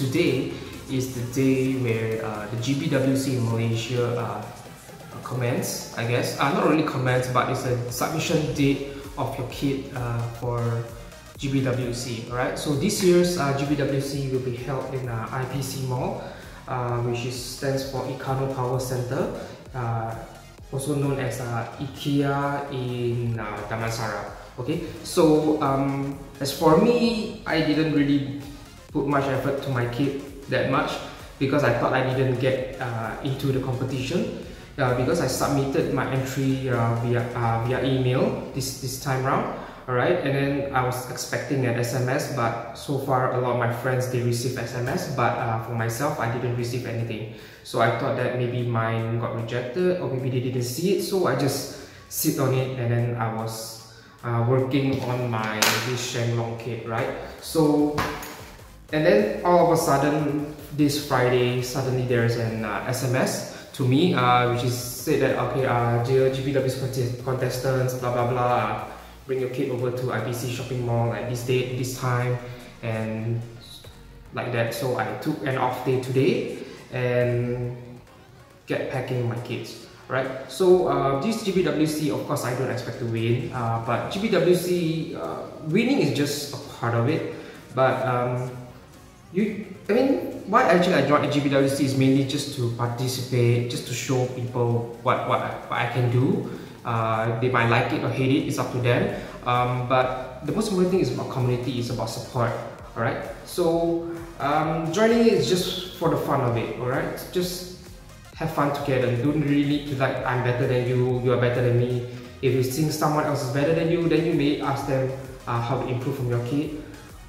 today is the day where uh, the GBWC in Malaysia uh, comments, I guess. Uh, not really comments, but it's a submission date of your kit uh, for GBWC, alright? So this year's uh, GBWC will be held in uh, IPC Mall, uh, which is, stands for Ikano Power Center, uh, also known as uh, IKEA in uh, Damansara. Okay, so um, as for me, I didn't really put much effort to my kit that much because I thought I didn't get uh, into the competition. Uh, because I submitted my entry uh, via uh, via email this this time round, alright. And then I was expecting an SMS, but so far a lot of my friends they received SMS, but uh, for myself I didn't receive anything. So I thought that maybe mine got rejected or maybe they didn't see it. So I just sit on it and then I was uh, working on my this Shenlong kit, right? So, and then all of a sudden, this Friday, suddenly there's an uh, SMS to me, uh, which is said that okay, uh, dear GBW's contestants, blah blah blah, bring your kit over to IPC shopping mall at this date, this time, and like that. So I took an off day today and get packing my kids right? So uh, this GBWC, of course, I don't expect to win, uh, but GBWC uh, winning is just a part of it. But um, you, I mean, why actually I joined GBWC is mainly just to participate, just to show people what what I, what I can do. Uh, they might like it or hate it; it's up to them. Um, but the most important thing is about community, is about support. All right. So um, joining is just for the fun of it. All right. Just have fun together. You don't really need to like, I'm better than you, you are better than me. If you think someone else is better than you, then you may ask them uh, how to improve from your kit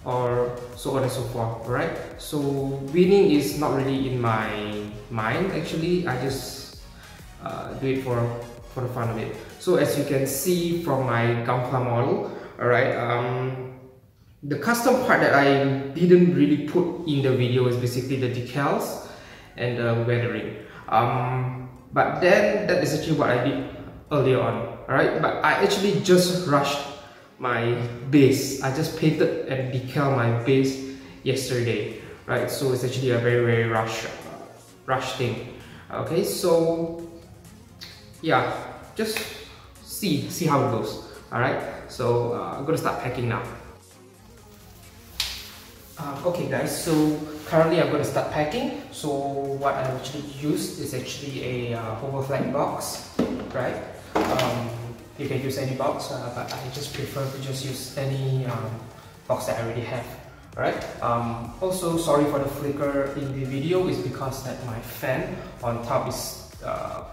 or so on and so forth, right? So winning is not really in my mind actually, I just uh, do it for, for the fun of it. So as you can see from my Gunpla model, alright, um, the custom part that I didn't really put in the video is basically the decals and the weathering. Um, but then that is actually what I did earlier on, alright? But I actually just rushed my base. I just painted and decal my base yesterday, right? So it's actually a very very rush, rush thing. Okay, so yeah, just see see how it goes. Alright, so uh, I'm gonna start packing now. Uh, okay guys, so currently I'm going to start packing. So what I actually used is actually a uh, overflight box, right? Um, you can use any box, uh, but I just prefer to just use any um, box that I already have. Right. Um, also, sorry for the flicker in the video is because that my fan on top is uh,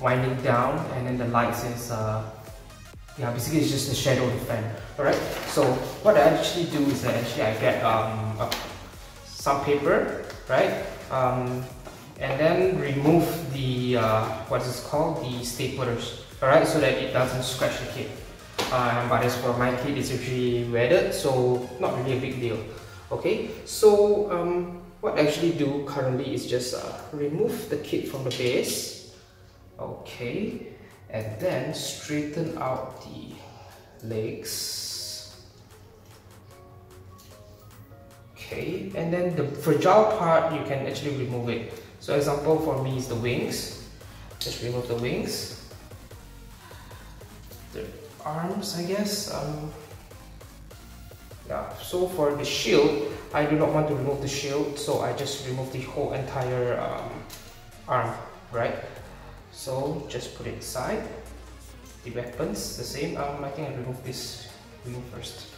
winding down and then the lights is uh, yeah basically it's just the shadow of the fan alright so what I actually do is that actually I get um, a, some paper right um, and then remove the uh, what is called the staplers alright so that it doesn't scratch the kit um, but as for my kit it's actually weathered so not really a big deal. Okay so um, what I actually do currently is just uh, remove the kit from the base. Okay and then straighten out the legs. Okay and then the fragile part you can actually remove it. So example for me is the wings. Just remove the wings arms I guess um, yeah so for the shield I do not want to remove the shield so I just remove the whole entire um, arm right so just put it aside. The weapons, the same. Um, I think I remove this wing first.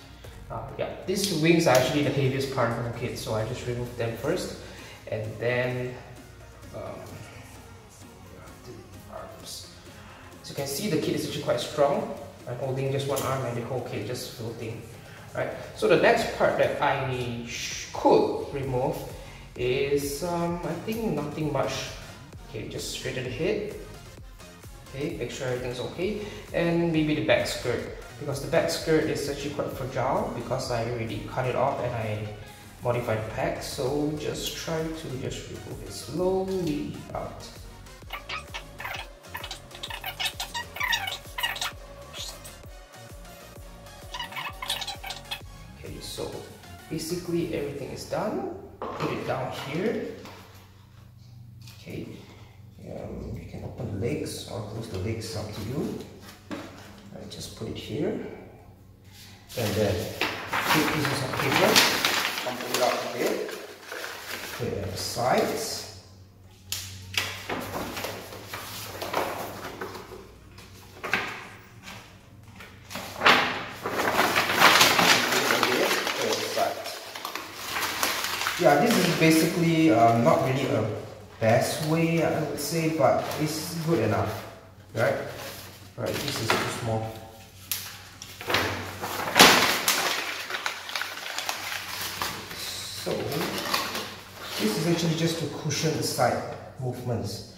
Uh, yeah, these wings are actually the heaviest part of the kit, so I just remove them first, and then um, arms. As you can see, the kit is actually quite strong. I'm holding just one arm and the whole kit just floating. Right. So the next part that I could remove is um, I think nothing much. Okay, just straighten the head okay make sure everything's okay and maybe the back skirt because the back skirt is actually quite fragile because I already cut it off and I modified the pack so just try to just remove it slowly out basically everything is done. Put it down here. Okay. Um, you can open the legs. Or close the legs up to you. I just put it here. And then two pieces of paper. Crumple it up a bit put it on the sides yeah this is basically um, not really a best way I would say but it's good enough right? Right this is too small. So this is actually just to cushion the side movements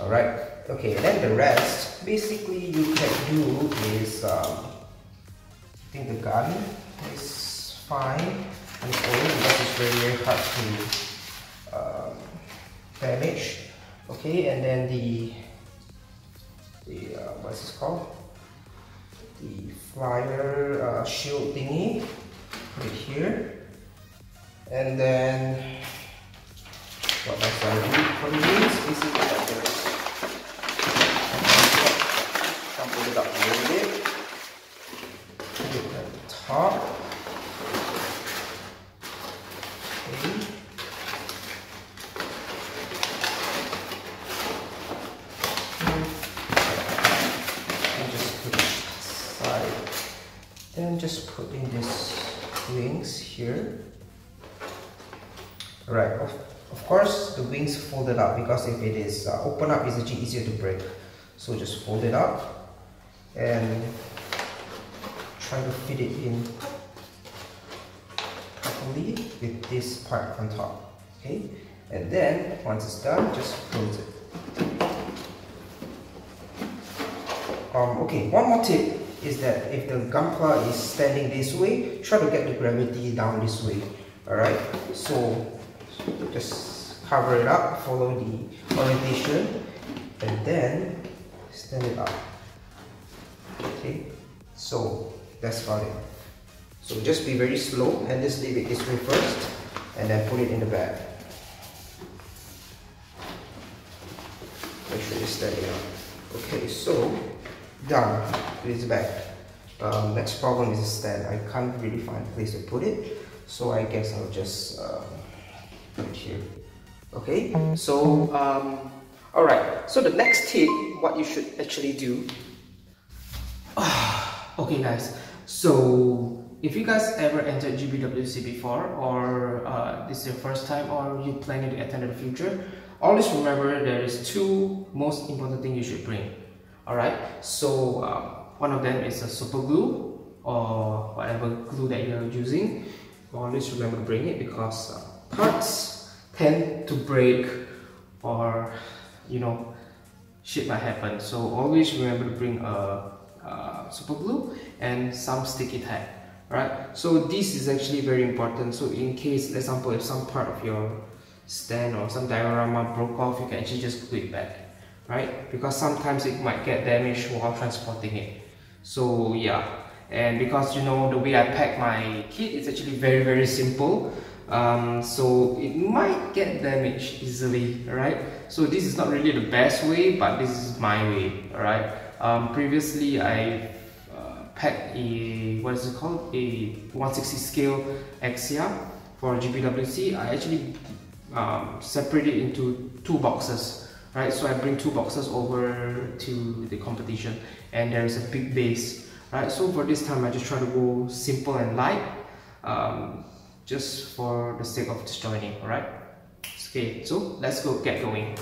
all right okay then the rest basically you can do is um, I think the gun is fine and oil because it's very very hard to um, damage okay? And then the the uh, what's this called? The flyer uh, shield thingy it here. And then what else I do for the wings basically crumple it up a little bit put it at the top then just put in these wings here. Right of, of course the wings folded up because if it is uh, open up it's actually easier to break. So just fold it up and try to fit it in properly with this part on top okay? And then once it's done just close it. Um, okay one more tip is that if the gunpla is standing this way, try to get the gravity down this way. Alright, so just cover it up, follow the orientation, and then stand it up. Okay, so that's about it. So just be very slow and just leave it this way first, and then put it in the bag. Make sure you're standing up. Okay, so done it is back. Um, next problem is stand I can't really find a place to put it so I guess I'll just uh, put it here. Okay so um, alright so the next tip what you should actually do. Okay guys so if you guys ever entered GBWC before or uh, this is your first time or you planning to attend in the future always remember there is two most important things you should bring Alright, so um, one of them is a super glue or whatever glue that you're using. Always remember to bring it because uh, parts tend to break or you know shit might happen. So always remember to bring a, a super glue and some sticky tape. Right, so this is actually very important. So in case, for example, if some part of your stand or some diorama broke off, you can actually just glue it back right? Because sometimes it might get damaged while transporting it. So yeah, and because you know the way I pack my kit is actually very very simple. Um, so it might get damaged easily, right? So this is not really the best way, but this is my way, alright? Um, previously I uh, packed a, what is it called? A 160 scale Exia for GBWC. I actually um, separated into two boxes right? So I bring two boxes over to the competition and there is a big base, right? So for this time, I just try to go simple and light, um, just for the sake of just joining, alright? Okay, so let's go get going.